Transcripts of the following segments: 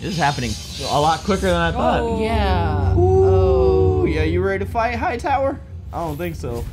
This is happening a lot quicker than I oh, thought. Yeah. Ooh, oh. yeah, you ready to fight Hightower? I don't think so.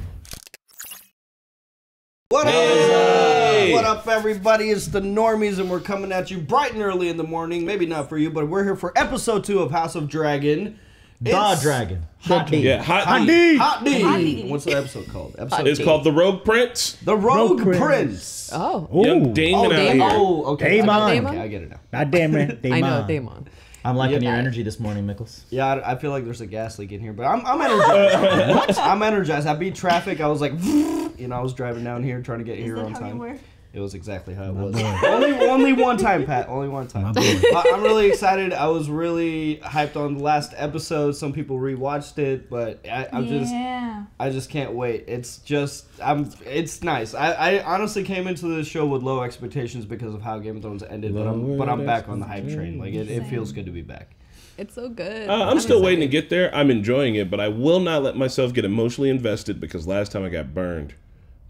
What up? What up, everybody? It's the Normies, and we're coming at you bright and early in the morning. Maybe not for you, but we're here for episode two of House of Dragon. The Dragon. Hot D. Yeah, Hot D. D. Hot D. Hot D. What's the episode called? Episode It's eight. called The Rogue Prince. The Rogue, Rogue Prince. Prince. Oh. Young Damon Oh, out Damon. here. Oh, okay. Damon. I, okay, Damon? I get it now. Not Damon. Damon. I know, Damon. I'm liking Yeah. your energy this morning, Mickles. Yeah, I, I feel like there's a gas leak in here, but I'm, I'm energized. what? I'm energized. I beat traffic. I was like, you know, I was driving down here trying to get here on time. It was exactly how it was. only, only one time, Pat. Only one time. I, I'm really excited. I was really hyped on the last episode. Some people rewatched it, but I, I'm just, Yeah. I just can't wait. It's just, I'm, it's nice. I, I honestly came into this show with low expectations because of how Game of Thrones ended, but I'm, but I'm back on the hype train. Like it, it feels good to be back. It's so good. Uh, I'm still waiting to get there. I'm enjoying it, but I will not let myself get emotionally invested because last time I got burned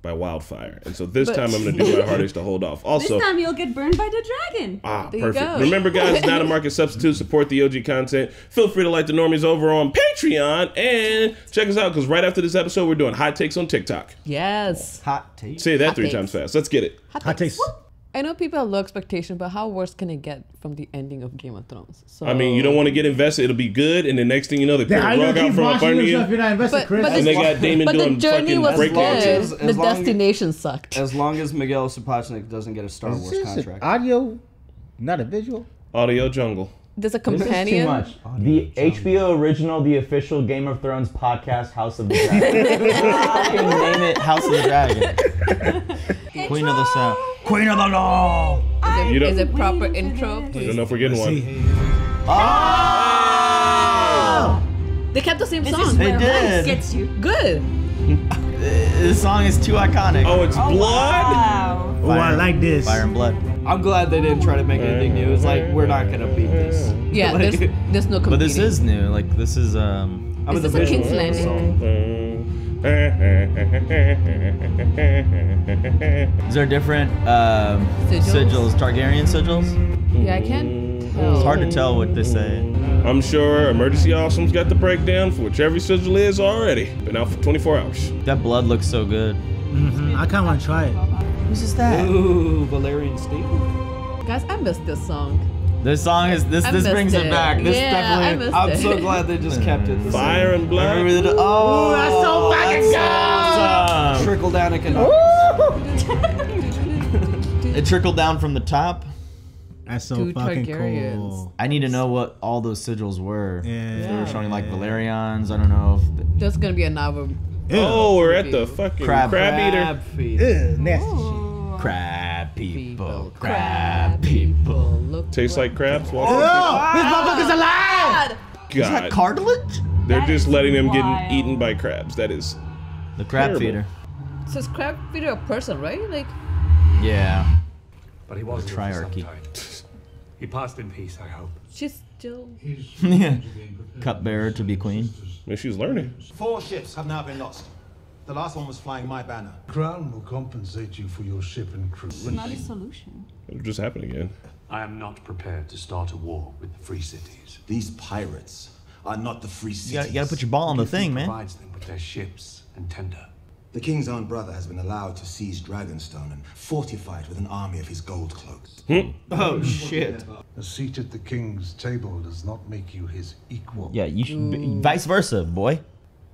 by wildfire, and so this But- time I'm going to do my hardest to hold off. Also, this time you'll get burned by the dragon. Ah, There you perfect. go. Remember, guys, not a market substitute. Support the OG content. Feel free to like the normies over on Patreon and check us out because right after this episode, we're doing hot takes on TikTok. Yes. Hot takes. Say that Hot three takes. times fast. Let's get it. Hot takes. I know people have low expectations, but how worse can it get from the ending of Game of Thrones? So I mean, you don't want to get invested. It'll be good, and the next thing you know, they pull Then the you rug out from up watching under you. you're not invested, But- Chris? but And they got Damon But the journey fucking was break good. dances. As The long as- destination sucked. As long as Miguel Sapochnik doesn't get a Star Is Wars contract. audio, not a visual. Audio jungle. There's a companion. This is companion. too much. The HBO original, the official Game of Thrones podcast, House of the Dragon. Fucking name it House of the Dragon. Queen of the South. Queen of the Law. Is You it, don't- is it proper intro? this. I don't know if we're getting one. Oh! They kept the same This song. is where did. Rice gets you. Good. This song is too iconic. Oh, it's blood. Wow. Oh, I like this. Fire and blood. I'm glad they didn't try to make anything new. It's like we're not gonna beat this. Yeah, Like, there's, there's no competing. But this is new. Like this is um. I'm Is in the this a visual King's Landing? Is there different um, Sigils? sigils? Targaryen sigils? Yeah, I can't tell. It's hard to tell what they say. I'm sure Emergency Awesome's got the breakdown for which every sigil is already. Been out for 24 hours. That blood looks so good. Mhm, I kind of want to try it. Who's is that? Ooh, Valyrian Steel. Guys, I missed this song. This song is this I this brings it, back. This yeah, definitely. missed I'm it. so glad they just kept it. Fire and blood. Remember the- oh, that's so fucking awesome. trickle down economics. It trickled down from the top. That's so Two fucking Targaryens. cool. I need to know what all those sigils were. Yeah. They were showing like Valerians. I don't know if There's gonna be another. Oh, we're at the fucking Crab. crab, eater. Crab feed. Ew, nasty oh. shit. crab people, People, crab people. Look Tastes like crabs. Walk Oh, this motherfucker's alive! Is that cartilage? they're That just letting them wild. get eaten by crabs. That is The crab Terrible. feeder. So is crab feeder a person, right? Like, Yeah. But he was The here for some triarchy. He passed in peace, I hope. she's still. yeah. Cupbearer to be queen. I mean, she's learning. Four ships have now been lost. The last one was flying my banner. Crown will compensate you for your ship and crew. Not a solution. It'll just happen again. I am not prepared to start a war with the free cities. These pirates are not the free You cities. gotta, you gotta put your ball on the thing, man. provides them with their ships and tender. The king's own brother has been allowed to seize Dragonstone and fortify it with an army of his gold cloaks. Hmm. Oh shit. A seat at the king's table does not make you his equal. Yeah, you should. be- mm. Vice versa, boy.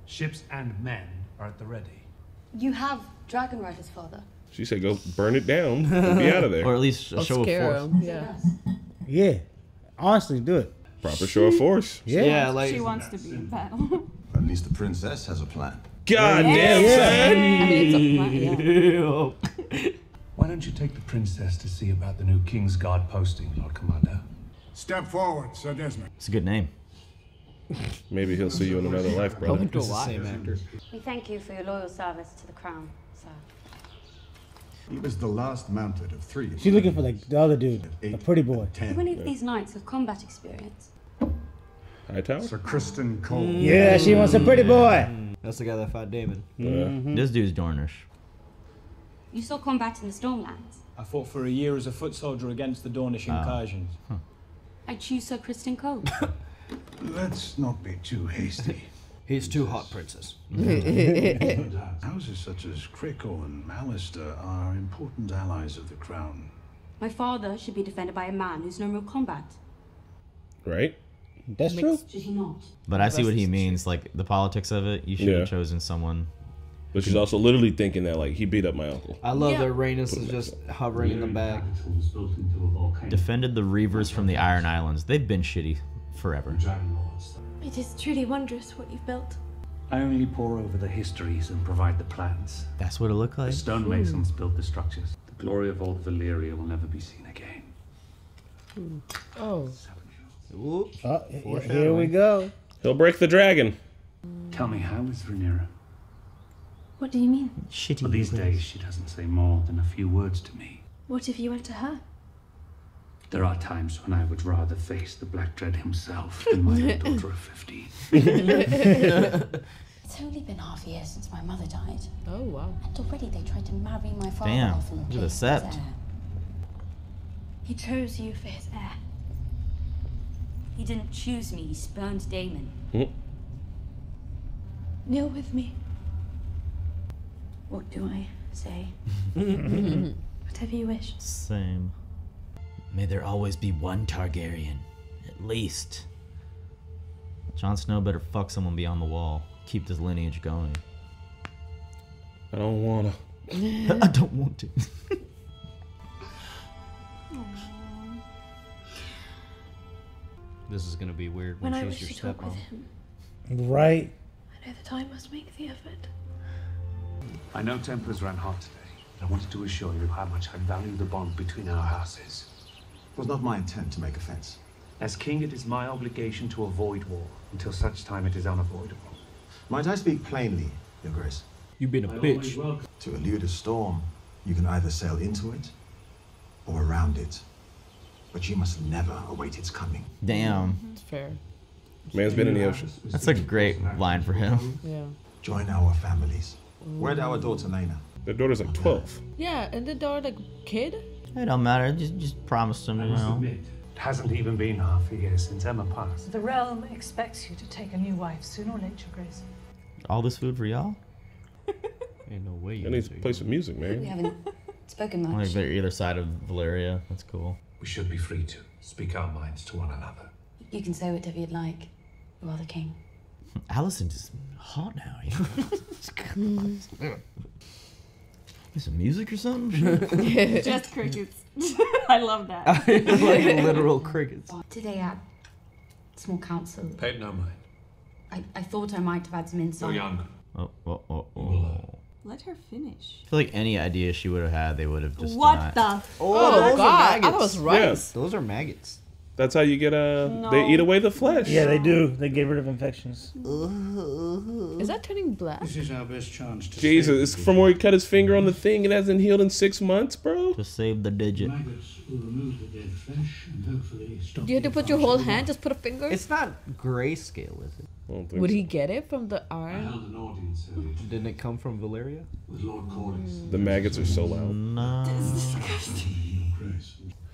Ships and men are at the ready. You have dragon riders, father. She said, "Go burn it down and be out of there." Or at least a I'll show of scare force. him. Yeah. Yeah. Honestly, do it. Proper show of force. Yeah. Yeah, like she wants to be in battle. At least the princess has a plan. God damn, son. I mean, it's a plan, yeah. Why don't you take the princess to see about the new King's Guard posting, Lord Commander? Step forward, Sir Desmond. It's a good name. Maybe he'll see you in another life, brother. Going to it's the same actor. We thank you for your loyal service to the crown, sir. He was the last mounted of three. She's looking for like the other dude, the pretty boy. Do any of these knights have combat experience? I Hightower? Sir Criston Cole. Yeah, she wants a pretty boy. That's the guy that fought Daemon. Mm-hmm. This dude's Dornish. You saw combat in the Stormlands. I fought for a year as a foot soldier against the Dornish ah. incursions. I choose Sir Criston Cole. Let's not be too hasty. He's too hot, princess. Houses such as Crickle and Mallister are important allies of the crown. My father should be defended by a man who's known real combat. Right? That's true. Should he not? But I see what he means. Like the politics of it, you should Yeah. have chosen someone. But she's also literally thinking that like he beat up my uncle. I love Yeah. that Rhaenys is just hovering in the back. capital was built into a volcano. Defended the Reavers from the Iron Islands. They've been shitty forever. Dragon Lords. It is truly wondrous what you've built. I only pore over the histories and provide the plans. That's what it looked like. The like. stonemasons built the structures. The glory of old Valyria will never be seen again. Hmm. Oh. Ooh. Oh, he- here we go. He'll break the dragon. Tell me, how is Rhaenyra? What do you mean? Shitty. Well, these days she doesn't say more than a few words to me. What if you went to her? There are times when I would rather face the Black Dread himself than my own daughter of 15. It's only been half a year since my mother died. Oh wow. And already they tried to marry my father Damn, off and look at the replace him sept. He chose you for his heir. He didn't choose me, he spurned Daemon. Hmm? Kneel with me. What do I say? Whatever you wish. Same. May there always be one Targaryen, at least. Jon Snow better fuck someone beyond the wall. Keep this lineage going. I don't wanna. I don't want to. this is gonna be weird when, When I she's wish your to with stepmom. him, Right. I know that I must make the effort. I know tempers ran hot today. But I wanted to assure you how much I value the bond between our houses. It was not my intent to make offense. As king, it is my obligation to avoid war until such time it is unavoidable. Might I speak plainly, Your Grace? You've been a bitch. To elude a storm, you can either sail into it or around it. But you must never await its coming. Damn. Mm-hmm. It's fair. Man's been in the ocean. That's a great line for him. Yeah. Join our families. Wed our daughter Laena. Their daughter's like 12. Yeah, and the daughter like kid? It don't matter. Just just promise them, I you must know. admit, it hasn't even been half a year since Emma passed. The realm expects you to take a new wife sooner or later, Grace. All this food for y'all? Ain't no way I you need to play some music, man. We haven't spoken much. Like much. they're either side of Valeria. That's cool. We should be free to speak our minds to one another. You can say whatever you'd like. You are the king. Alicent is hot now. You know? Some music or something? Just crickets. I love that. like literal crickets. Today at small council, Paid no mind. I, I thought I might have had some insight. oh, oh, oh, oh. Let her finish. I feel like any idea she would have had, they would have just what denied. the? Oh, Oh, those are God, I thought it was rice. Yes. Those are maggots. That's how you get uh they eat away the flesh. Yeah, they do. They get rid of infections. Is that turning black? This is our best chance to Jesus, it's from where he cut his finger on the thing. It hasn't healed in six months, bro. To save the digit. Maggots will remove the dead flesh and hopefully stop Do you have to put your whole hand? Just put a finger? It's not grayscale, is it? I don't think Would so. he get it from the I iron? held an audience Didn't it come from Valyria? with Lord Corlys. The maggots are so loud. No.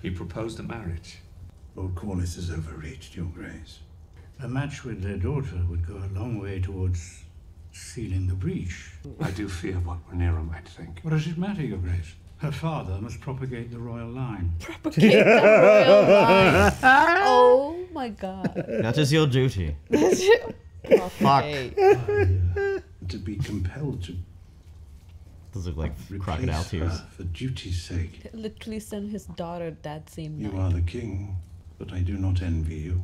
He proposed a marriage. Lord Corlys has overreached, Your Grace. A match with their daughter would go a long way towards sealing the breach. I do fear what Rhaenyra might think. What does it matter, Your Grace? Her father must propagate the royal line. Propagate the royal line. Oh my god. That's just your duty. Propagate. Oh, to be compelled to Those look like replace crocodile her tears. for duty's sake. Literally send his daughter that same You night. are the king, but I do not envy you.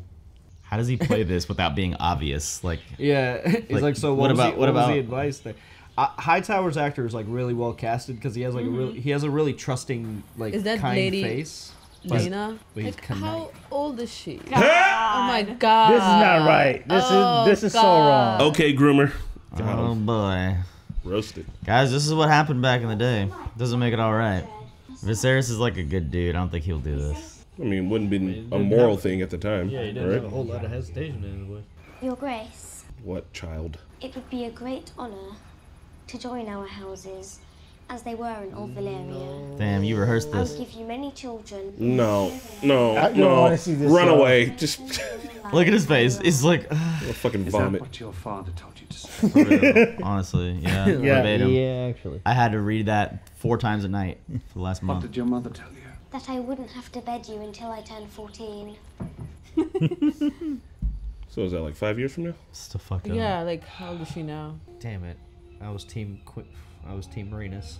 How does he play this without being obvious? Like, Yeah, he's Like, like, so. what What, about- the, what what, was about- the advice there? Uh, Hightower's actor is like really well casted because he has like a really he has a really trusting like Is that kind lady- face. Laena? but he's Like, conniving. how old is she? oh my god. This is not right. This Oh, is this is so wrong. Okay, groomer. Got oh him. boy. Roasted. Guys, this is what happened back in the day. Doesn't make it all right. Viserys is like a good dude. I don't think he'll do this. I mean, it wouldn't be a moral thing at the time. Yeah, he didn't right? have a whole lot of hesitation in his way. Your Grace, What child? it would be a great honour to join our houses as they were in old Valyria. Damn, you rehearsed this. I will this. give you many children. No, no, I no. wanna see this Run show. away. Just Look at his face. He's like, I'll fucking Is that vomit. what your father told you to say? Honestly, yeah. Yeah. verbatim. Yeah, actually. I had to read that four times a night for the last month. What did your mother tell you? That I wouldn't have to bed you until I turned 14. So is that like five years from now? Still fucked up. Yeah, like how old is she now? Damn it. I was team Qu- I was team Marinas.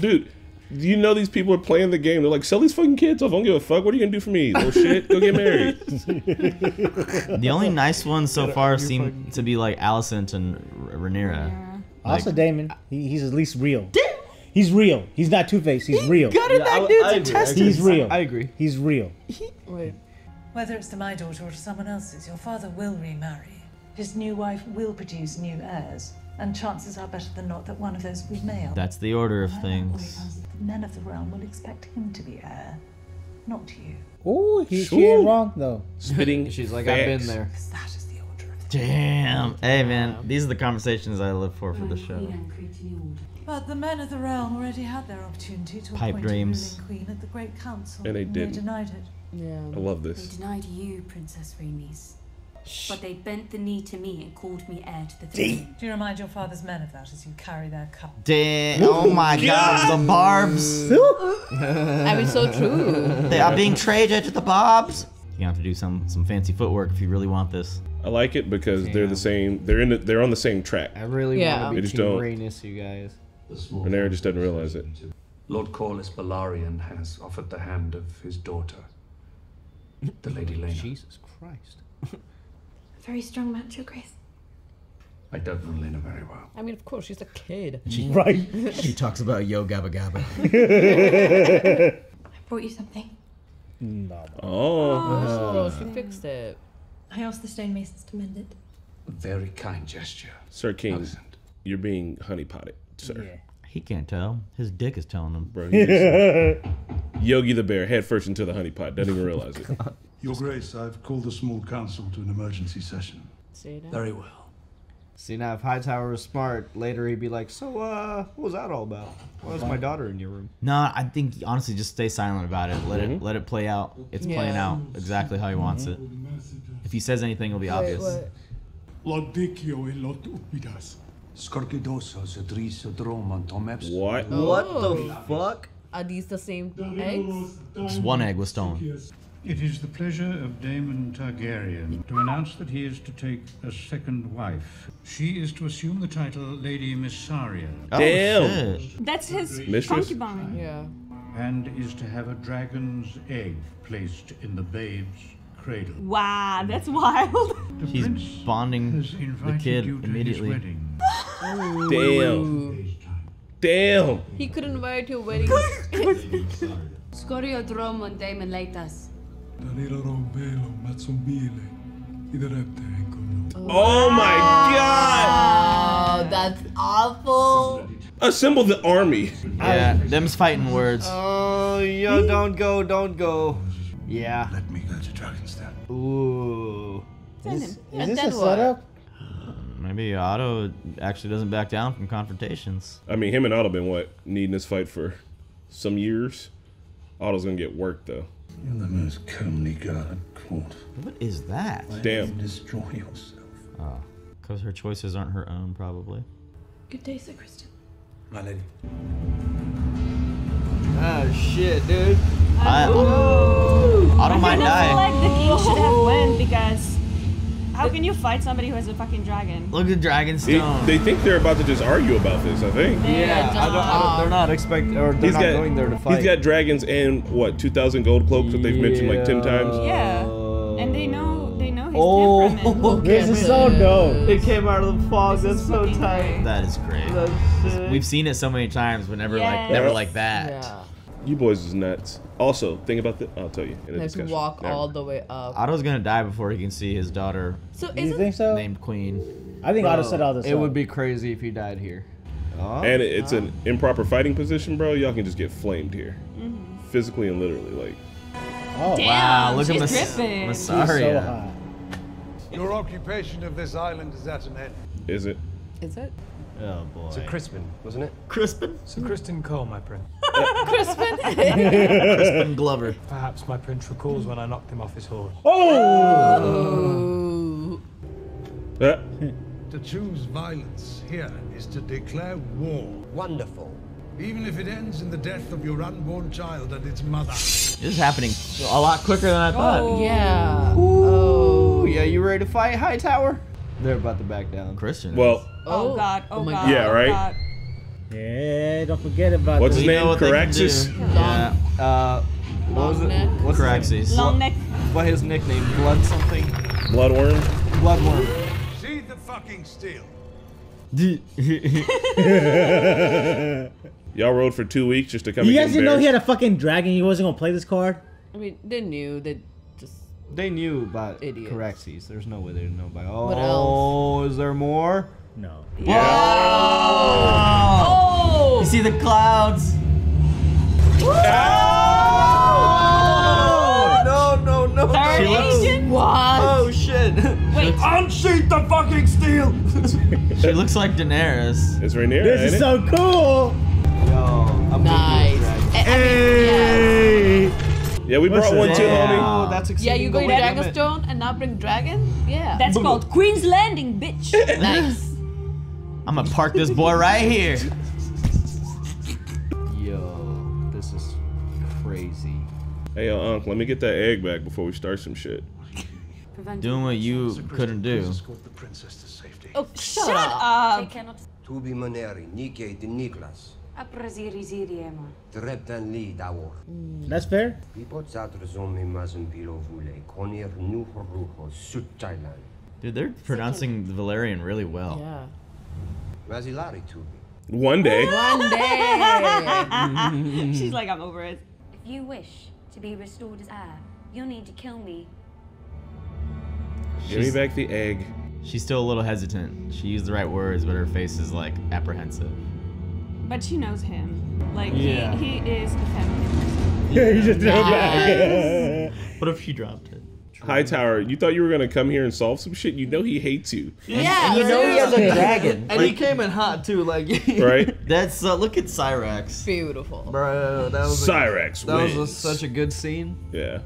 Dude, do you know these people are playing the game? They're like, sell these fucking kids off. I don't give a fuck. What are you gonna do for me? Little shit. Go get married. The only nice ones so far seem to be like Alicent and R- Rhaenyra. Like- Also, Daemon, he, he's at least real. He's real. He's not Two Face. He's real. Gutted that I- dude's I agree, I intestines. He's real. I agree. He's real. Wait. Whether it's to my daughter or to someone else's, your father will remarry. His new wife will produce new heirs, and chances are better than not that one of those will be male. That's the order of things. The men of the realm will expect him to be heir, not you. Oh, he, she ain't wrong though. Spitting. She's like, I've been facts. there. That is the order of Damn. Hey man, these are the conversations I live for for the show. But the men of the realm already had their opportunity to Pipe appoint dreams. a ruling queen at the Great Council. And they didn't. denied it. Yeah. I love this. They this. denied you, Princess Rhaenys. But they bent the knee to me and called me heir to the throne. Do you remind your father's men of that as you carry their cup? Damn. Oh my god, the barbs. I mean, so true. They are being traded to the barbs. You have to do some some fancy footwork if you really want this. I like it because they're the same. They're in. The, they're on the same track. I really Yeah. want to They be just team don't. Marinus, you guys. Rhaenyra just doesn't realize it. Lord Corlys Velaryon has offered the hand of his daughter, the oh, Lady Laena. Jesus Christ. A very strong match, Your Grace. I don't know Laena very well. I mean, of course, she's a kid. Mm. Right. She talks about yo gabba gabba. I brought you something. No. Oh, Oh, she fixed it. I asked the stonemasons to mend it. A very kind gesture. Sir King, Alicent. you're being honeypotted, sir. He can't tell. His dick is telling him. Bro, he just- Yogi the bear head first into the honeypot. Doesn't even realize it. Your Grace, I've called the small council to an emergency session. See that? Very well. See now, if Hightower was smart, later he'd be like, "So, uh, what was that all about? Why was my daughter in your room?" No, I think honestly, just stay silent about it. Let it let it play out. It's playing out exactly how he wants it. If he says anything, it'll be obvious. Lodikio elot upidas. Skorkidosos adris odromon tomeps. What? What Oh. the fuck? Are these the same eggs? Just one egg was stolen. It is the pleasure of Daemon Targaryen to announce that he is to take a second wife. She is to assume the title Lady Mysaria Oh, Damn. shit. That's his Mistress? concubine. Yeah. and is to have a dragon's egg placed in the babe's cradle. Wow, that's wild. The He's bonding the kid you to immediately. His. Damn. Damn. He couldn't invite your wedding. Scorio dromon daemon leitas. Oh my god. Oh, that's awful. Assemble the army. Yeah, them's fighting words. Oh, yo, don't go, don't go. Yeah. Let me go to Dragonstone. Ooh. Is, Yeah, is this then a what? setup? Maybe Otto actually doesn't back down from confrontations. I mean, him and Otto have been what needing this fight for some years. Otto's gonna get worked though. You're the most comely girl at court. What is that? Damn. Destroy yourself. Oh, because her choices aren't her own, probably. Good day, Sir Criston. My lady. Ah, shit, dude. I, Otto might I feel die. like the king should have won because how can you fight somebody who has a fucking dragon? Look at They, Dragonstone. they think they're about to just argue about this. I think. Yeah, I don't, I don't, they're not expect or they're He's not got going there to fight. he's got dragons and what two thousand gold cloaks that they've mentioned like ten times. Yeah, and they know they know his Oh, temperament. This is so dope. it came out of the fog. This That's so tight. great. that is great. That's. We've seen it so many times, but never like never like that. Yeah. You boys is nuts. Also, think about the. I'll tell you in a They have to discussion. walk Never all mind. the way up. Otto's gonna die before he can see his daughter So Do you is it? think so? named Queen. I think Bro, Otto said all this It up. would be crazy if he died here. Oh. And it- it's an improper fighting position, bro. Y'all can just get flamed here, Mm-hmm. physically and literally. Like, Oh, Damn, wow, look at she's Mas- dripping. She's so hot. Your occupation of this island is at an end. is it? Is it? Oh boy. Sir Crispin, wasn't it? Crispin? Sir Criston Cole, my prince. Crispin. Crispin Glover. Perhaps my prince recalls when I knocked him off his horse. Oh. Uh, To choose violence here is to declare war. Wonderful. Even if it ends in the death of your unborn child and its mother. This is happening a lot quicker than I thought. Yeah. Oh, yeah, you ready to fight Hightower? They're about to back down. Christian. well, Oh, God. Oh, my God. Yeah, oh, right? God. Yeah, don't forget about what's the- his name? what Caraxes? Yeah. Uh, what was it? neck. What's his name? Caraxes. Long neck. What his nickname? Blood something? Blood Wyrm. Bloodworm. See the fucking steel. Y'all rode for two weeks just to come You and guys didn't know he had a fucking dragon. He wasn't gonna play this card. I mean, they knew. They just. They knew about Idiots. Caraxes. There's no way they didn't know about. Oh, What else? Oh, is there more? No. Yeah. Oh! You see the clouds? Oh! No, no, no. Third She looks- agent? What? Oh shit! Wait. Unsheath the fucking steel! She looks like Daenerys. It's Rhaenyra, This ain't is it? so cool. Yo, I'm Nice. Dragon. I- I mean, yes. Hey. Yeah, we What's brought one that? too, Yeah. homie. Oh, that's Yeah, exceeding you the go to weight Dragon's limit. Stone and not bring dragon? Yeah. That's called Queen's Landing, bitch. nice. I'm gonna park this boy right here. Yo, this is crazy. Hey, yo, Unc, let me get that egg back before we start some shit. Doing what you couldn't do. Escort the princess to safety. Oh, shut, up. They cannot. Tubi Moneri, Nike de Niklas. Apraziri ziriema. Treptan. Mm. That's fair. Pipo zomi mazin pilo vule. Konir nuh ruho sutchailan. Dude, they're pronouncing the Valyrian really well. Yeah. Razilari tubi. One day. One day. She's like, I'm over it. If you wish to be restored as heir, you'll need to kill me. Give me back the egg. She's still a little hesitant. She used the right words, but her face is like apprehensive. But she knows him. Like, Yeah. he, he is a family person. Yeah, you just threw it Nice. back. What if she dropped it? Hightower, you thought you were gonna come here and solve some shit? You know he hates you, Yeah. you know he has a dragon. And he came in hot too, like. right? That's uh, look at Cyrax. Beautiful. Bro, that was. Cyrax A, that was a, such a good scene. Yeah.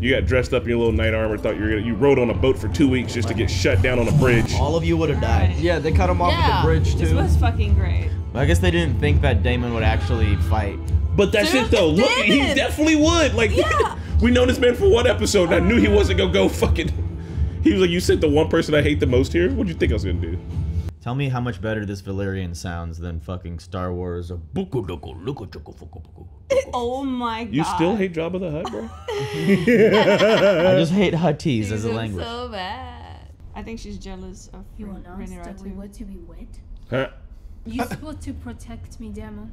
You got dressed up in your little knight armor. Thought you were gonna. You rode on a boat for two weeks just to get shut down on a bridge. All of you would have died. Yeah, they cut him off Yeah. at the bridge too. This was fucking great. I guess they didn't think that Daemon would actually fight. But that's it though. Look, he definitely would. Like, Yeah. we know this man for one episode. And I knew he wasn't gonna go fucking. He was like, "You sent the one person I hate the most here. What'd you think I was gonna do?" Tell me how much better this Valyrian sounds than fucking Star Wars. Oh my god. You still hate Jabba the Hutt, bro? I just hate Huttese as a language. So bad. I think she's jealous of You Ren- announced Rhaenyra that we were to be wed. Huh? You're supposed to protect me, Demo.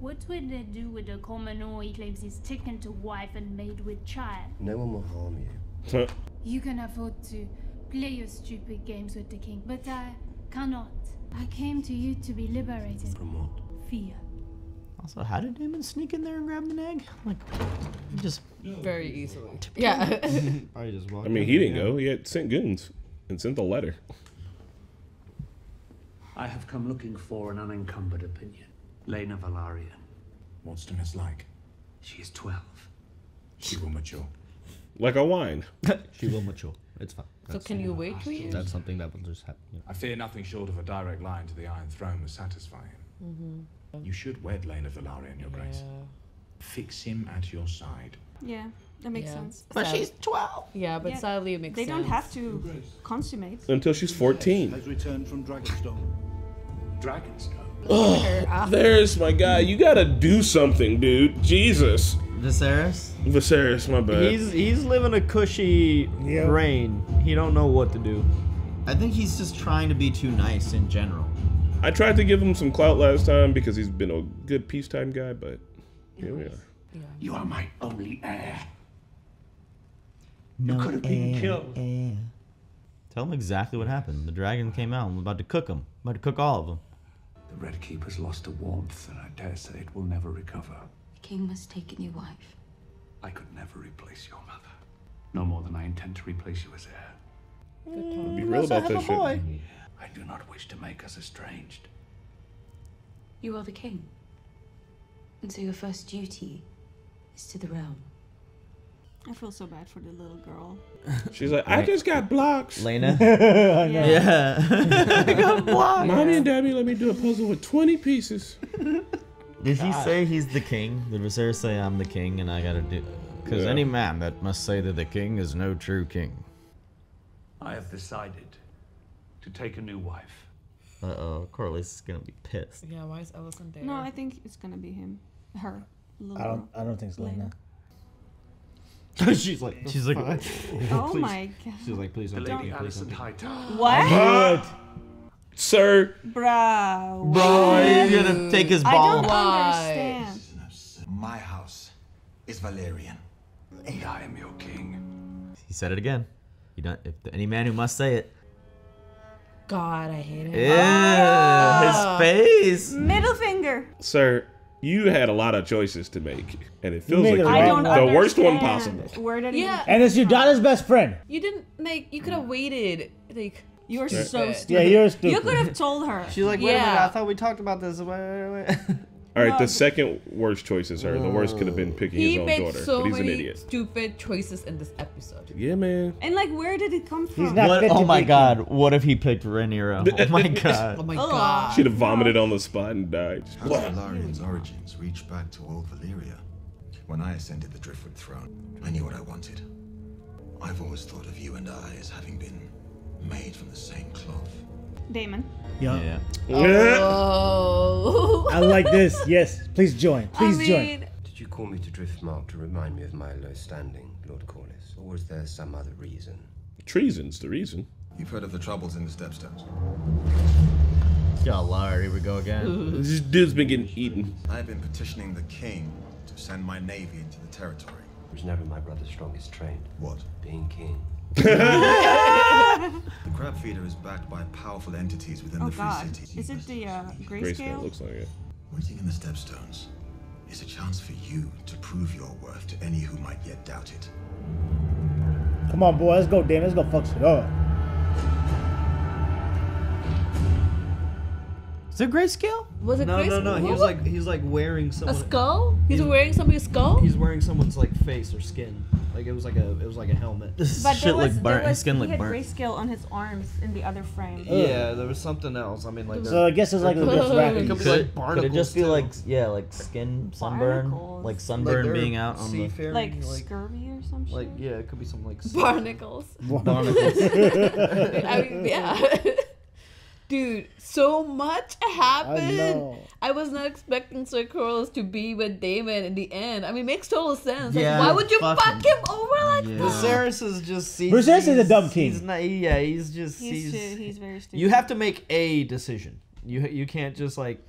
What would they do with a Komano he claims he's taken to wife and made with child? No one will harm you. You can afford to play your stupid games with the king, but I cannot. I came to you to be liberated. From what? Fear. Also, how did Daemon sneak in there and grab an egg? Like, he just Very easily. Yeah. I just walked I mean, he didn't go. He had sent goons and sent the letter. I have come looking for an unencumbered opinion. Laena Velaryon. What's Demis like? She is 12. She will mature. Like a wine. She will mature. It's fine. so can you wait two years? That's something that will just happen. you know. I fear nothing short of a direct line to the Iron Throne will satisfy him. Mm-hmm. You should wed Laena Velaryon, Your Grace. Fix him at your side. Yeah, that makes Yeah. sense. But Sad. she's 12. Yeah, but Yeah, sadly it makes sense. They sense. don't have to consummate. Until she's 14. Has returned from Dragonstone. Dragonstone. Ugh, there's my guy. You gotta do something, dude. Jesus. Viserys? Viserys, my bad. He's he's living a cushy Yeah. reign. He don't know what to do. I think he's just trying to be too nice in general. I tried to give him some clout last time because he's been a good peacetime guy, but here we are. You are my only heir. No could have been killed. Tell him exactly what happened. The dragon came out. I'm about to cook him. I'm about to cook all of them. The Red Keeper's lost a warmth, and I dare say it will never recover. The king must take a new wife. I could never replace your mother. No more than I intend to replace you as heir. Mm, Be real mm, about that shit. I do not wish to make us estranged. You are the king. And so your first duty is to the realm. I feel so bad for the little girl. She's like, I just got blocks. Laena. I know. yeah. I got blocks. Mommy and Daddy let me do a puzzle with 20 pieces. Did he say he's the king? Did Viserys say I'm the king and I gotta do? Because Yeah. any man that must say that the king is no true king. I have decided to take a new wife. Uh oh, Corlys is gonna be pissed. Yeah, why is Alicent there? No, I think it's gonna be him. Her. Little I don't. girl. I don't think it's Laena. She's like, She's like, Oh Please. my god. She's like, please don't take Lady me. Please Alicent don't take me. Hightower. What? Sir, Bro. bro, you're gonna take his ball. I ball. don't understand. My house is Valerian. And I am your king. He said it again. You don't. If any man who must say it. God, I hate it. Yeah, ah. his face. Middle finger. sir, you had a lot of choices to make, and it feels made like the you made don't the worst one possible. Where did he? Yeah. And it's your daughter's best friend. You didn't make. You could have waited. Like You're Right. so stupid. Yeah, you're stupid. You could have told her. She's like, wait a minute, I thought we talked about this. Wait, wait, wait. All right, No, the second worst choice is her. The worst could have been picking he his own made daughter, so but he's an many idiot. stupid choices in this episode. Yeah, man. And like, where did it come from? He's not What? Oh my be god! What if he picked Rhaenyra? Oh my god! Oh my god. She'd have vomited on the spot and died. House Velaryon's origins reach back to old Valyria. When I ascended the Driftwood throne, I knew what I wanted. I've always thought of you and I as having been made from the same cloth. Daemon. Yeah. Yeah. Oh. I like this. Yes. Please join. Please I join. Did you call me to Driftmark to remind me of my low standing, Lord Corlys? Or was there some other reason? Treason's the reason. You've heard of the troubles in the Stepstones. God, Lord, here we go again. This dude's been getting eaten. I've been petitioning the king to send my navy into the territory. It was never my brother's strongest trait. What? Being king. The crab feeder is backed by powerful entities within Oh the Free god. City. Is it the uh, Grayscale grayscale? looks like it. Waiting in the Stepstones is a chance for you to prove your worth to any who might yet doubt it. Come on, boy. Let's go, Daemon. Let's go fuck shit up. Is it grayscale? was it No, Chris? no, no. He was like, he's like wearing a skull. He's, He's- wearing somebody's skull. He's wearing someone's like face or skin. Like it was like a, it was like a helmet. This But shit there was, like there burnt. was, His skin he like had burnt. grayscale on his arms in the other frame. Yeah, there was something else. I mean, like. So I guess it's like a bit It could rapping. be like it, barnacles. could it just be too. like yeah, like skin sunburn, Barnacles. like Like sunburn they're being out on the seafaring, Like, like, scurvy or something. like yeah, it could be something like. Barnacles. barnacles. I mean, yeah. Dude, so much happened. know. I was not expecting Sir Corlys to be with Daemon in the end. I mean, makes total sense. Like, Yeah, why would you fuck fuck him. him over like Yeah. that? Viserys is just. He's, Viserys is a dumb king. He's not. Yeah, he's just. he's, He's. he's very stupid. you have to make a decision. You you can't just like.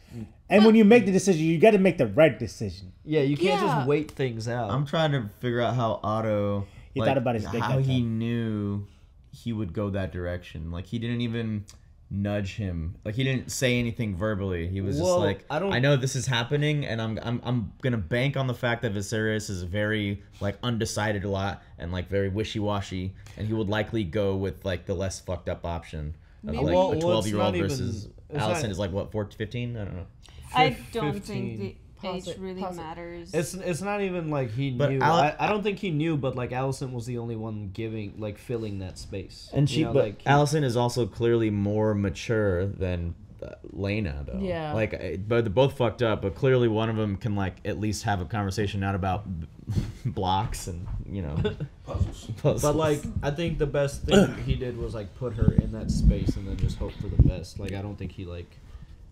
And when you make the decision, you got to make the right decision. Yeah, you can't Yeah. just wait things out. I'm trying to figure out how Otto. He like, thought about his dick How he knew he would go that direction. Like he didn't even nudge him. Like he didn't say anything verbally. He was Well, just like, I don't- I know this is happening, and I'm I'm I'm gonna bank on the fact that Viserys is very like undecided a lot and like very wishy washy, and he would likely go with like the less fucked up option. Of, like well, a 12 year old not even- versus Alicent not- is like what 14, 15? I don't know. I don't 15. think the Pause age really pause matters. It's it's not even like he But knew. Al- I, I don't think he knew, but like Alicent was the only one giving like filling that space. And You she, know, but like, he- Alicent is also clearly more mature than uh, Laena, though. Yeah. Like, but they're both fucked up. But clearly, one of them can like at least have a conversation not about b- blocks and you know Puzzles. puzzles. But like, I think the best thing he did was like put her in that space and then just hope for the best. Like, I don't think he like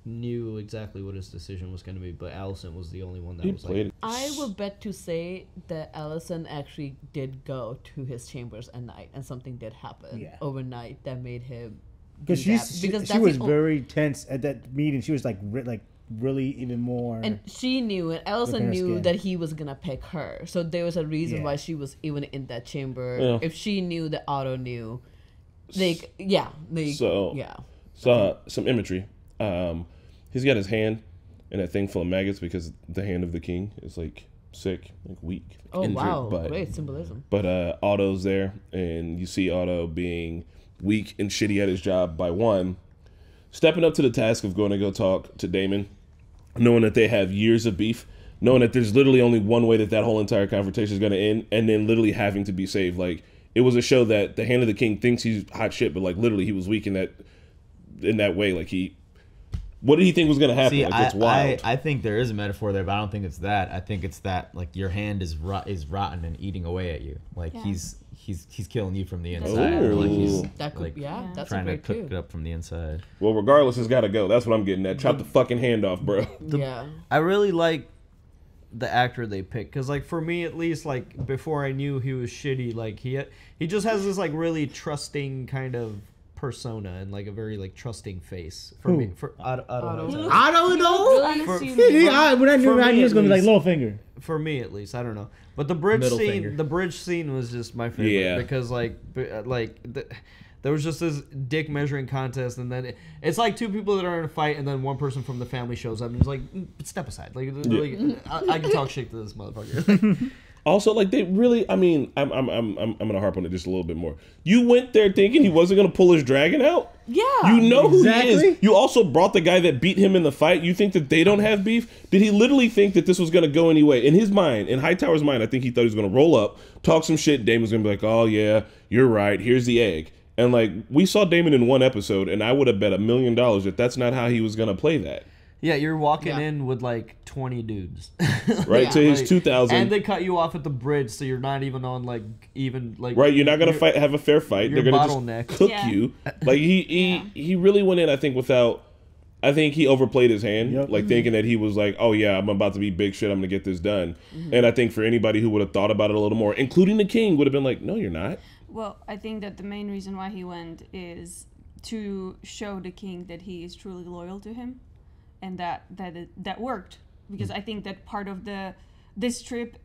knew exactly what his decision was going to be, but Alicent was the only one that He was played like. I would bet to say that Alicent actually did go to his chambers at night, and something did happen Yeah. overnight that made him. Because do that. she's she, because she was the o- very tense at that meeting. She was like re- like really even more. And she knew, and Alicent knew skin. that he was gonna pick her. So there was a reason Yeah. why she was even in that chamber. Yeah. If she knew that Otto knew, like yeah, like So yeah. So uh, some imagery. Um, he's got his hand in a thing full of maggots because the hand of the king is like sick, like weak, like Oh injured. wow, But great symbolism. but uh, Otto's there, and you see Otto being weak and shitty at his job by one, stepping up to the task of going to go talk to Daemon, knowing that they have years of beef, knowing that there's literally only one way that that whole entire confrontation is going to end, and then literally having to be saved. Like it was a show that the Hand of the King thinks he's hot shit, but like literally he was weak in that in that way. Like he, what did he think was going to happen? See, like I, wild. I, I think there is a metaphor there, but I don't think it's that. I think it's that like your hand is rot, is rotten and eating away at you. Like Yeah. he's he's he's killing you from the inside. Ooh. Like he's That could- like yeah, Yeah. that's a trying to great cook too. it up from the inside. well, regardless, it's got to go. That's what I'm getting at. Chop the fucking hand off, bro. yeah. I really like the actor they picked because, like, for me at least, like before I knew he was shitty, like he he just has this like really trusting kind of persona and like a very like trusting face for Who? me. For Otto, Otto, Otto. Hightower. I don't know. For- He- I- when I knew, for I me knew it was gonna be like least- little finger. For me at least, I don't know. But the bridge Middle scene, finger. the bridge scene was just my favorite Yeah. because like, uh, like the, there was just this dick measuring contest, and then it, it's like two people that are in a fight, and then one person from the family shows up and is like, "Mm, step aside, like, like I, I can talk shit to this motherfucker. Also, like they really, I mean, I'm, I'm, I'm, I'm, I'm gonna harp on it just a little bit more. You went there thinking he wasn't gonna pull his dragon out. Yeah. You know who he is. You also brought the guy that beat him in the fight. You think that they don't have beef? Did he literally think that this was gonna go anyway? In his mind, in Hightower's mind, I think he thought he was gonna roll up, talk some shit. Daemon's gonna be like, "Oh yeah, you're right. Here's the egg." And like we saw Daemon in one episode, and I would have bet a million dollars that that's not how he was gonna play that. Yeah, you're walking Yeah. in with like 20 dudes, Right Yeah. to his Like, 2000. and they cut you off at the bridge, so you're not even on like even like Right, you're not gonna you're- fight, have a fair fight. you're They're gonna just cook Yeah. you. Like he he he really went in. I think without. I think he overplayed his hand, Yep. like thinking that he was like, "Oh yeah, I'm about to be big shit. I'm gonna get this done." Mm-hmm. And I think for anybody who would have thought about it a little more, including the king, would have been like, "No, you're not." Well, I think that the main reason why he went is to show the king that he is truly loyal to him, and that that it, that worked because hmm. I think that part of the this trip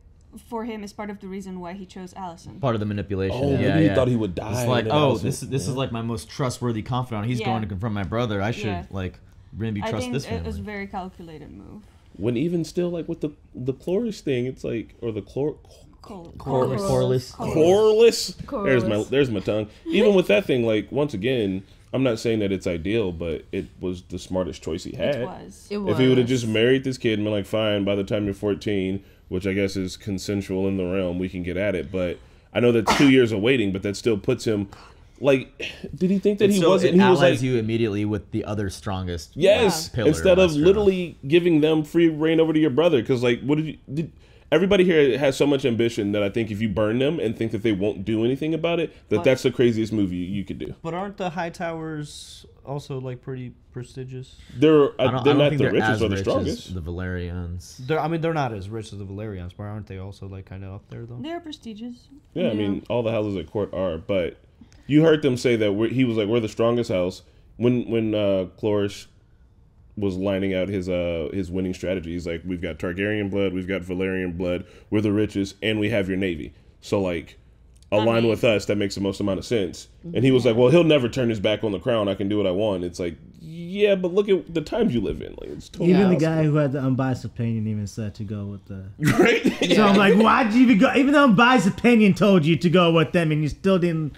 for him is part of the reason why he chose Alicent. Part of the manipulation. Oh, yeah, maybe he yeah. thought he would die It's like, oh, Alicent- this this is like my most trustworthy confidant. He's Yeah. going to confront my brother. I should Yeah. like maybe I trust think this it was a very calculated move. When even still, like with the the Cloris thing, it's like, or the chlor. Cor- Corlys. Corlys. Corlys. There's my there's my tongue. Even with that thing, like once again, I'm not saying that it's ideal, but it was the smartest choice he had. It was. It was. If he would have just married this kid and been like, fine, by the time you're 14, which I guess is consensual in the realm, we can get at it. But I know that's two years of waiting, but that still puts him. Like, did he think that he so wasn't? It He was allies like, you immediately with the other strongest. yes, pillar instead of Westeros. literally giving them free reign over to your brother. Because like, what did you? Did, everybody here has so much ambition that I think if you burn them and think that they won't do anything about it, that But- that's the craziest movie you, you could do. But aren't the high towers also like pretty prestigious? They're I uh, don't, they're I don't not think the they're richest as or the rich strongest. as the Velaryons. They're, I mean, they're not as rich as the Velaryons, but aren't they also like kind of up there though? They're prestigious. Yeah, I mean, all the houses at court are, but you heard them say that we're, he was like, "We're the strongest house." When when uh, Cloris was lining out his uh his winning strategies, like we've got Targaryen blood, we've got Valerian blood, we're the richest, and we have your navy. So like, align with us. That makes the most amount of sense. And he was like, "Well, he'll never turn his back on the crown. I can do what I want." It's like, yeah, but look at the times you live in. Like, it's totally Even the guy who had the unbiased opinion even said to go with the. right? So I'm like, why'd you even go? Even the unbiased opinion told you to go with them, and you still didn't.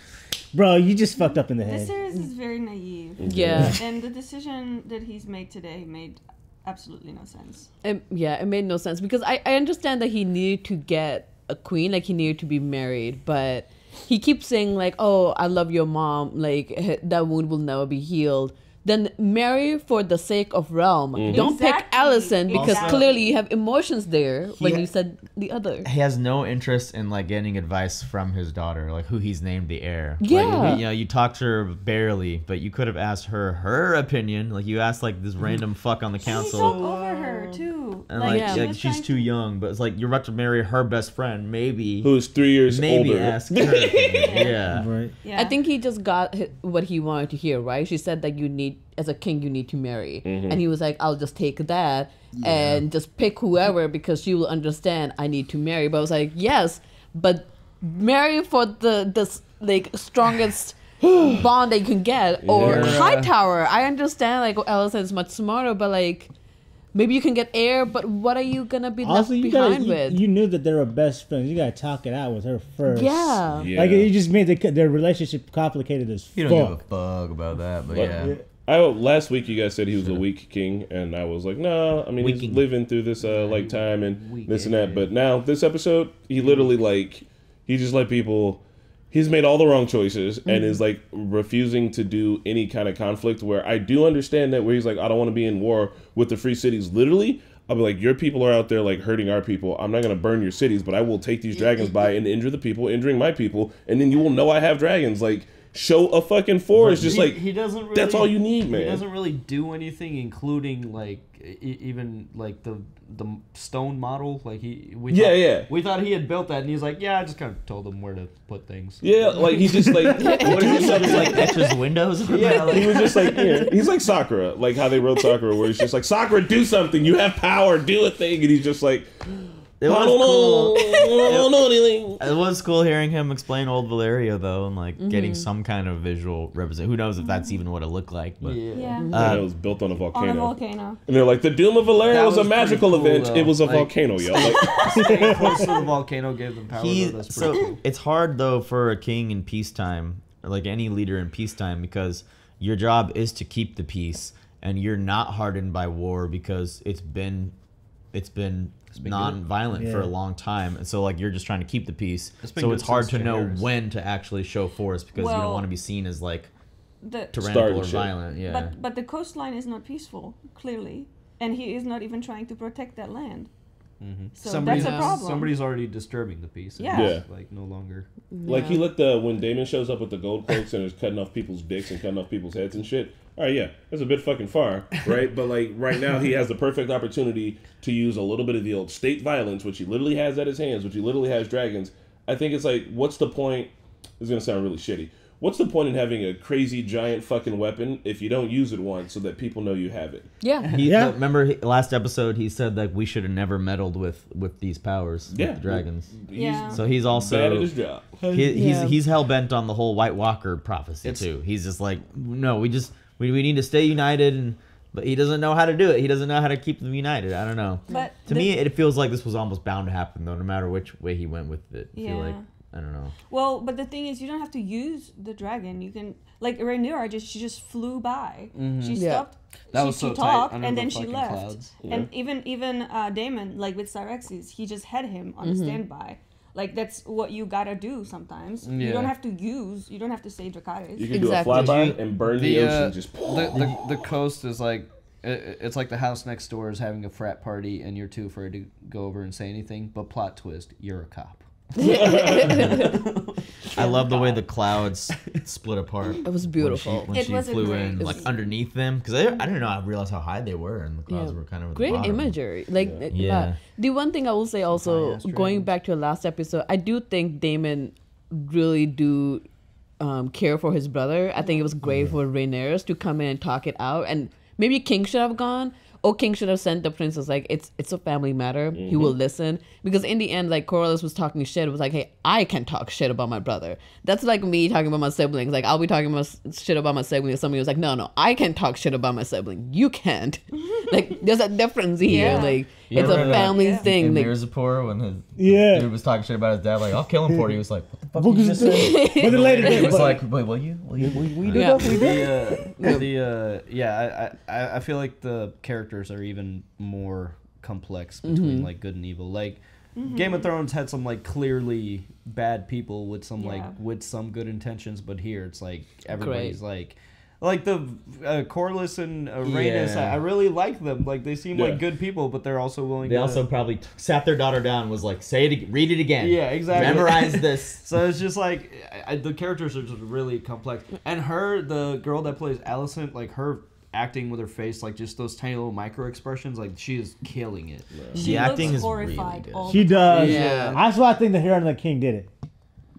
Bro, you just fucked up in the head. This series is very naive. Yeah. And the decision that he's made today made absolutely no sense. It, yeah, it made no sense because I, I understand that he needed to get a queen, like he needed to be married, but he keeps saying like, "Oh, I love your mom," like that wound will never be healed. Then marry for the sake of realm. Mm-hmm. Don't pick Exactly, Alicent because exactly. clearly you have emotions there when ha- you said the other. He has no interest in like getting advice from his daughter, like who he's named the heir. Yeah. like, you know, you talked to her barely, but you could have asked her her opinion. Like you asked like this random fuck on the He talked council, over her too. and like, Yeah. like was she's trying too young. But it's like you're about to marry her best friend, maybe. Who's three years maybe older? ask her. opinion. yeah. Right. Yeah. I think he just got what he wanted to hear, right? She said that you need, as a king, you need to marry. Mm-hmm. And he was like, I'll just take that and just pick whoever because she will understand I need to marry. But I was like, yes, but marry for the, the like strongest bond that you can get. Or Yeah. Hightower. I understand, like, Alicent is much smarter, but like, maybe you can get heir, but what are you going to be Also, left you gotta, behind you, with? you knew that they were best friends. You gotta talk it out with her first. yeah. Yeah. Like you just made the, their relationship complicated as fuck. You fuck. don't give a fuck about that, but But- yeah. I last week you guys said he was a weak king, and I was like, no. I mean, he's king. living through this uh, like time and this and that. But now this episode, he literally like he just let people. He's made all the wrong choices and Mhm. is like refusing to do any kind of conflict. Where I do understand that, where he's like, I don't want to be in war with the free cities. Literally, I'll be like, your people are out there like hurting our people. I'm not gonna burn your cities, but I will take these dragons by and injure the people, injuring my people, and then you will know I have dragons. Like, show a fucking forest, just He- like he doesn't. Really, that's all you need, man. He doesn't really do anything, including like e- even like the the stone model. Like he, we Yeah, thought, yeah. We thought he had built that, and he's like, yeah, I just kind of told him where to put things. Yeah, like he's just like what is he Just, like, etches windows? Yeah, like, he was just like yeah, he's like Sakura, like how they wrote Sakura, where he's just like Sakura, do something, you have power, do a thing, and he's just like, It was don't cool. know, I don't. It was cool hearing him explain old Valyria though, and like getting Mhm. some kind of visual represent. Who knows if that's even what it looked like? But Yeah. And Uh, it was built on a volcano. On volcano. a volcano. And they're like, the Doom of Valyria That was, a magical cool, event. though. It was a Like, volcano, yo. Like, Staying close to the volcano gave them power. he though. That's so cool. it's hard though for a king in peacetime, like any leader in peacetime, because your job is to keep the peace, and you're not hardened by war because it's been it's been been non-violent good. for a long time, and so like you're just trying to keep the peace. It's been So it's hard to since know Daenerys. when to actually show force because you don't want to be seen as like The, tyrannical or violent. Yeah. But but the coastline is not peaceful, clearly, and he is not even trying to protect that land. Mhm. So Somebody's, that's a problem. Somebody's already disturbing the peace. Yeah. Yeah. Like no longer. Like he let the when Daemon shows up with the gold cloaks and is cutting off people's dicks and cutting off people's heads and shit. All right, yeah, that's a bit fucking far, right? but like right now, he has the perfect opportunity to use a little bit of the old state violence, which he literally has at his hands, which he literally has dragons. I think it's like, what's the point? This is gonna sound really shitty. What's the point in having a crazy giant fucking weapon if you don't use it once so that people know you have it? Yeah. He, Remember he, last episode he said like we should have never meddled with with these powers, with Yeah. the dragons. He's Yeah. So he's also bad at his job. He, he's Yeah. he's hell bent on the whole White Walker prophecy too. He's just like no, we just we, we need to stay united and. But he doesn't know how to do it. He doesn't know how to keep them united. I don't know. But to the- me, it feels like this was almost bound to happen, though. No matter which way he went with it, I feel like Yeah. I don't know. Well, but the thing is, you don't have to use the dragon. You can like Rhaenyra just she just flew by. Mhm. She Yeah. stopped. That she, was so she tight talked, under and the then she fucking left. clouds. And even even uh, Daemon, like with Caraxes, he just had him on Mhm. standby. Like that's what you gotta do sometimes. You don't have to use. You don't have to say Dracarys. You can do a flyby and burn the, uh, ocean. Just the, the the coast is like it, it's like the house next door is having a frat party and you're too afraid to go over and say anything. But plot twist, you're a cop. I love the way the clouds split apart. It was when beautiful. she- When It she, was flew great- in, it like was- underneath them, because I, I didn't know. I realized how high they were, and the clouds Yeah. were kind of at great bottom. imagery like Yeah. uh, Yeah. the one thing i will say also going back to the last episode i do think daemon really do um, care for his brother i think it was great for Rhaenyra to come in and talk it out and maybe king should have gone or king should have sent the princess like it's it's a family matter. He will Mm-hmm. listen. Because in the end like corlys was talking shit. It was like hey i can talk shit about my brother. That's like me talking about my siblings. Like i'll be talking about shit about my sibling. And somebody was like no no i can talk shit about my sibling. You can't. Like there's a difference here. Yeah. like You it's a remember family that thing In like, Mirzapur, when his Yeah. dude was talking shit about his dad, like I'll kill him for it. He was like, "What the fuck What you just it? But then later he was like, "Wait, will you? Will you? Will you, will you do Yeah. that? Will do the uh, the uh, yeah, I, I I feel like the characters are even more complex between Mhm. like good and evil. Like Mhm. Game of Thrones had some like clearly bad people with some Yeah. like with some good intentions, but here it's like everybody's Great. like. Like the uh, Corlys and uh, Yeah. I, I really like them. Like they seem Yeah. like good people, but they're also willing. To They to, also probably t- sat their daughter down, and was like, "Say it, ag- read it again. Yeah, exactly. Memorize this." so it's just like I, I- the characters are just really complex, and her, the girl that plays Alicent, like her acting with her face, like just those tiny little micro expressions, like she is killing it. She The acting looks is really horrified good. all She does. time. Yeah. That's why I think the Hero and the King did it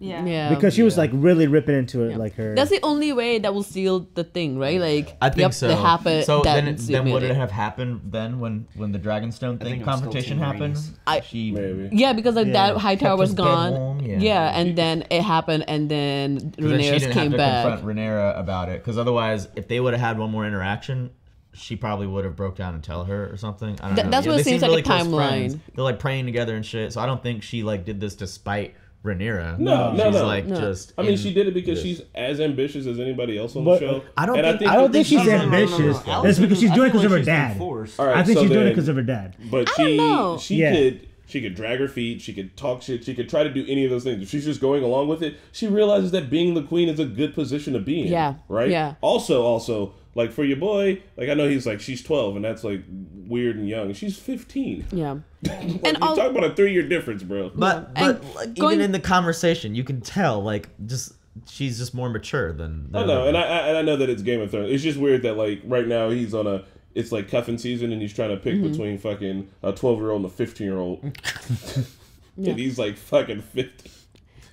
Yeah. yeah because she was like really ripping into it, like her. that's the only way that will seal the thing right like I think yep, so. the happen so that then, it, then would it. it have happened then when when the Dragonstone thing think I'm still confrontation happened? I- she Maybe. Yeah, because like Yeah. that Hightower was gone. warm, Yeah. yeah. and then it happened, and then So then she Rhaenyra didn't came have to back. confront Rhaenyra about it because otherwise, if they would have had one more interaction, she probably would have broke down and tell her or something. I don't Th- know. that's what they it seems seem like a close timeline. friends. They're like praying together and shit. So I don't think she like did this to spite Rhaenyra. No, no, she's no. like No. just. I mean, she did it because this. she's as ambitious as anybody else on But- the show. I don't And think- I don't think she's No, no, no, no, no. ambitious. That's because she's doing it because of her dad. being forced. All right, I think so she's doing it because of her dad. But I she don't know. she Yeah. could she could drag her feet, she could talk shit, she could try to do any of those things. If she's just going along with it, she realizes that being the queen is a good position to be in. Yeah, Right? yeah. Also, also, like for your boy, like I know he's like she's twelve and that's like weird and young. She's fifteen. Yeah. like, And you all- talk about a three year difference, bro. But Yeah. but And like, going- even in the conversation, you can tell like just she's just more mature than. I know, and I, I and I know that it's Game of Thrones. It's just weird that like right now he's on a it's like cuffing season and he's trying to pick Mm-hmm. between fucking a twelve year old and a fifteen year old, Yeah. and he's like fucking fifty.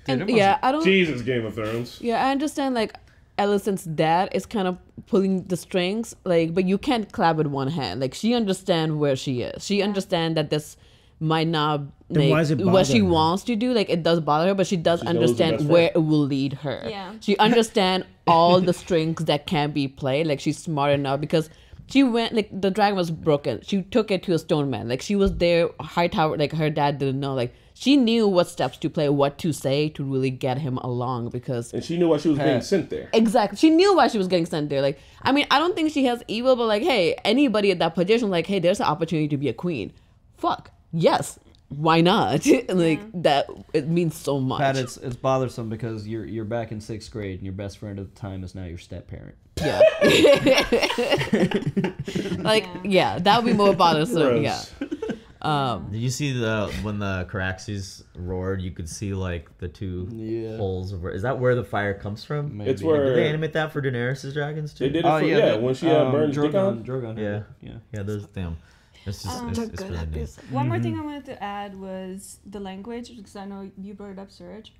And yeah, I don't. Jesus, Game of Thrones. Yeah, I understand. Like Alicent's dad is kind of pulling the strings, like, but you can't clap with one hand. Like she understands where she is. She understands that this might not Then why make what she her? wants to do. Like it does bother her, but she does She's gonna lose her understand where it will lead her. Yeah. She understands all the strings that can be played. Like she's smart enough because. She went like the dragon was broken. She took it to a stone man. Like she was there, Hightower. Like her dad didn't know. Like she knew what steps to play, what to say to really get him along. Because And she knew why she was being sent there. Exactly. She knew why she was getting sent there. Like, I mean, I don't think she has evil, but like, hey, anybody at that position, like, hey, there's an opportunity to be a queen. Fuck. Yes. Why not? like that. It means so much. Pat, it's it's bothersome because you're you're back in sixth grade and your best friend at the time is now your step parent. yeah. like, yeah, that would be more bothersome. Yeah. Um. Did you see the when the Caraxes roared? You could see like the two Yeah. holes. Of where, is that where the fire comes from? Maybe. It's where Did they animate that for Daenerys' dragons too? they did it Oh for yeah, yeah, that- when she uh, um, burned Dick Drogon. Drogon. had Yeah. yeah. Yeah, there's damn. It's just Um, it's, it's good really at neat. One more Mm-hmm. thing I wanted to add was the language because I know you brought it up, Surge,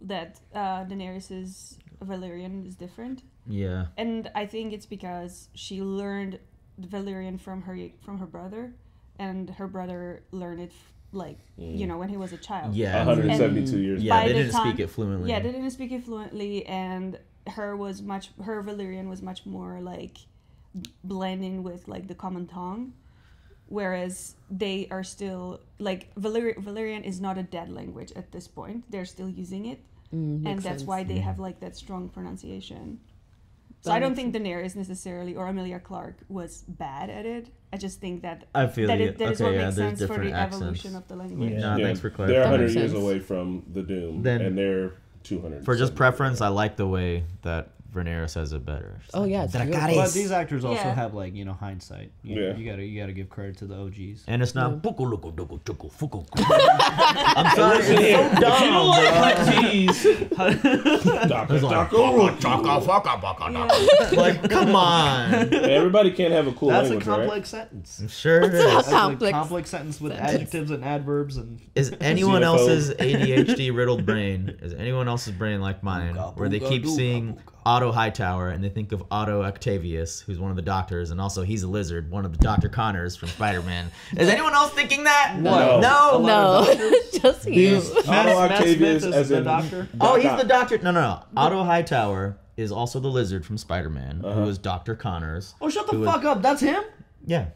that uh, Daenerys' Valyrian is different, Yeah. and I think it's because she learned Valyrian from her from her brother, and her brother learned it f- like you mm. know when he was a child. Yeah. 172 years. Yeah, By they the didn't speak time- it fluently. Yeah, they didn't speak it fluently, and her was much her Valyrian was much more like blending with like the common tongue, whereas they are still like Valyri- Valyrian is not a dead language at this point. They're still using it, mm, and that's sense. why they mm. have like that strong pronunciation. So I don't makes think Daenerys necessarily or Emilia Clarke was bad at it. I just think that I feel that, you. it, that is Okay, what yeah, makes sense for the accents. evolution of the language. Yeah. Nah, Yeah, thanks for clarifying. They're clarifying. 100 years away from the Doom, Then- and they're 200. For just preference, I like the way that Rhaenyra says it better. She's Oh like, yeah. It's. Dracarys. But these actors also Yeah. have like you know hindsight. You, Yeah. you gotta you gotta give credit to the OGs. And it's not. "Buku luku duku chuku fuku ku." I'm sorry, it's so dumb. If you don't like bro. hot teas, Daka, It's like, come on. everybody can't have a cool That's a language, right? complex sentence. I'm sure it What's that? is. That's Complex a complex sentence with sentence. adjectives and adverbs and. Is anyone else's ADHD riddled brain, is anyone else's brain like mine, where they keep seeing Otto Hightower and they think of Otto Octavius, who's one of the doctors, and also he's a lizard, one of the Dr. Connors from Spider Man. Is anyone else thinking that? No. No. No, just you. These Otto Octavius Smith is as the doctor? Oh, he's the doctor. No, no, no. Otto Hightower is also the lizard from Spider Man, Uh-huh. who is Dr. Connors. Oh, shut the who is- fuck up! That's him. Yeah.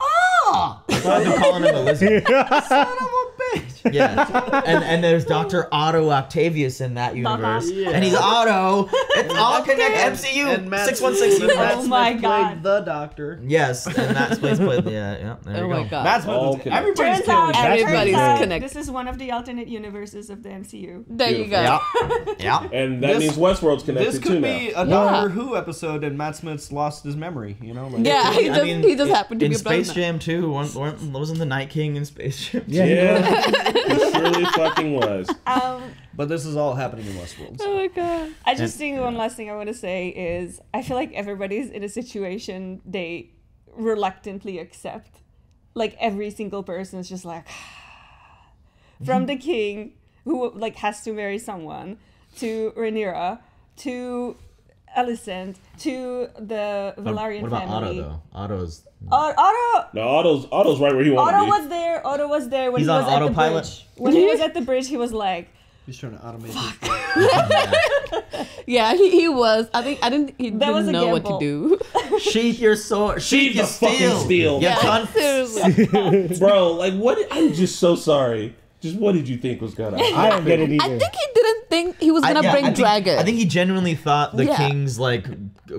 Ah, That's why I've been calling him the lizard. son of a bitch. Yeah. And and there's Dr. Otto Octavius in that universe. Yeah. And he's Otto. It's all connect MCU. And Matt- 616 and Oh my God. the doctor. Yes, and Matt Smith played. Yeah, yeah. There Oh you my go. god. Matt Smith. All is- connected. Everybody's Turns out, Everybody's out connected. this is one of the alternate universes of the MCU. There you go. Yeah. Yeah. And that This- means Westworld's connected This too could now. be a Doctor Who episode, and Matt Smith's lost his memory. You know, like, Yeah, he I just mean, he just in- happened to in be in Space Jam too. Weren't, weren't, wasn't the Night King in Space Jam? Yeah. Yeah, it surely fucking was. Um, But this is all happening in Westworld. Oh my god. I just think one last thing I want to say is I feel like everybody's in a situation they reluctantly accept. Like every single person is just like from the king who like has to marry someone to Rhaenyra to Alicent to the Velaryon What about family. Otto though? Otto's. Uh, Otto No, Otto's Otto's right where he wanted Otto to be. was there. Otto was there when He's he on was at the autopilot? bridge. When he was at the bridge, he was like, He's trying to automate his Yeah, he, he was. I think I didn't. He That was didn't a know what to do. Sheath your sword. Sheath the your fucking steel. steel. You Yeah, cunt. Bro, like what? I'm just so sorry. Just what did you think was gonna? I don't get it either. I think he didn't think he was gonna yeah, bring I think, dragon. I think he genuinely thought the Yeah. king's like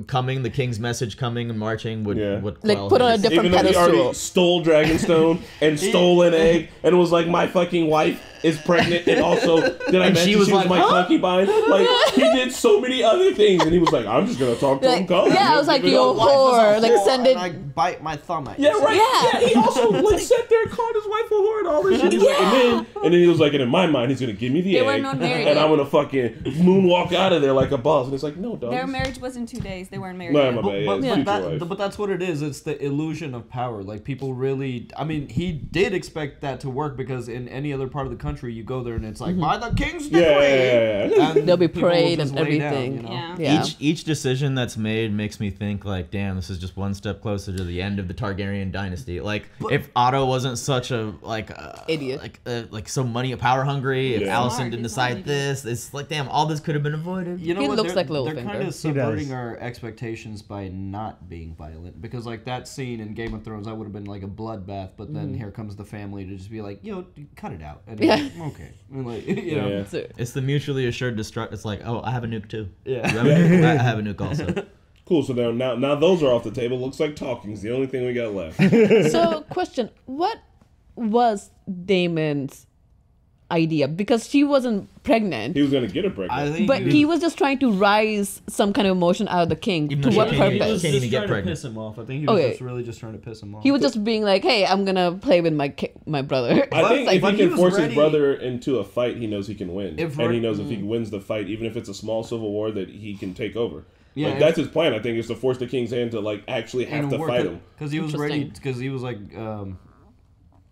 coming, the king's message coming and marching would would Like, put on a his- different Even though he already pedestal. stole Dragonstone and stole an egg and was like, my fucking wife is pregnant and also did I And mention she she was was, like, my huh? concubine? Like he did so many other things and he was like, I'm just gonna talk to him. Like, Calm. yeah, I was like, Give it yo, up. whore, like send it. And I bite my thumb at Yeah, you. right. Yeah. he also like sat there and called his wife a whore and all this shit. He's like, and then and then he was like, and in my mind, he's gonna give me the They egg, were not married and yet. I'm gonna fucking moonwalk out of there like a boss. And it's like, no, dog. Their marriage was in two days. They weren't married. No, my bad. But, it's but future that- but that's what it is. It's the illusion of power. Like people really. I mean, he did expect that to work because in any other part of the country, you go there and it's like, Mhm. by the king's Yeah, decree. yeah, yeah, yeah. And There'll be people parade and lay down, everything. you know? Yeah. Each each decision that's made makes me think like, damn, this is just one step closer to the end of the Targaryen dynasty. Like, if Otto wasn't such a like uh, Idiot. like uh, like so money power hungry, if Alicent Smart, didn't he's not an decide this, it's like, damn, all this could have been avoided. You know He what? looks they're, like Littlefinger. They're kind of subverting our expectations by not being violent because, like that scene in Game of Thrones, that would have been like a bloodbath. But then here comes the family to just be like, "Yo, dude, cut it out." And Yeah. It's like, okay. And like, you know, Yeah. So- It's the mutually assured destruct. It's like, oh, I have a nuke too. Yeah. You have a nuke? I have a nuke also. Cool. So now, now, now those are off the table. Looks like talking's the only thing we got left. so, question: What was Daemon's idea? Because she wasn't pregnant, He was gonna get her pregnant. I think but he he was just trying to rise some kind of emotion out of the king. Even To what she can't even- purpose? can't just even get trying to pregnant. piss him off. I think he was Okay. just really just trying to piss him off. He was just being like, "Hey, I'm gonna play with my ki- my brother." I think But- if he he can was force ready- his brother into a fight, he knows he can win, If and he Ro- knows if he wins the fight, even if it's a small civil war, that he can take over. Yeah, like that's his plan. I think is to force the king's hand to like actually have to fight him. because he was ready. Because he was like, um,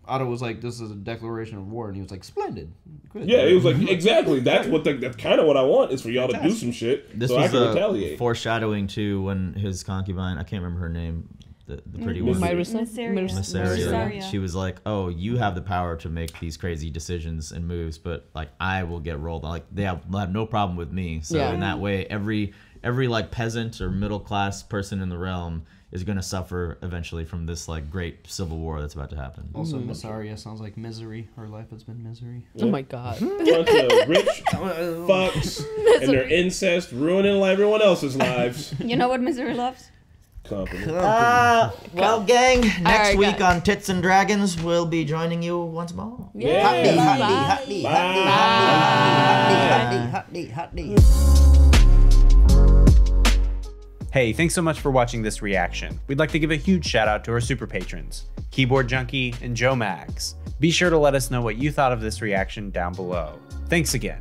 Otto was like, "This is a declaration of war," and he was like, "Splendid." Good. Yeah, he was like exactly. That's what the, that's kind of what I want is for y'all to do some shit This so I can a retaliate. foreshadowing too when his concubine, I can't remember her name, the, the mm-hmm. pretty one. Myrisson? Mysaria. Massaria. Mysaria. She was like, "Oh, you have the power to make these crazy decisions and moves, but like I will get rolled. Like they have, they'll have no problem with me. So Yeah. in that way, every every like peasant or middle class person in the realm is going to suffer eventually from this like great civil war that's about to happen. Also, Massaria sounds like misery. Her life has been misery. Oh my god! Bunch of rich fucks and their incest ruining everyone else's lives. You know what Misery loves? Company. Uh, well, gang, next right, week on Tits and Dragons, we'll be joining you once more. Yeah. Hotly, hotly, Bye. hotly, hotly, hotly, hotly, hotly, hotly. Hey, thanks so much for watching this reaction. We'd like to give a huge shout out to our super patrons, Keyboard Junkie and Joe Mags. Be sure to let us know what you thought of this reaction down below. Thanks again.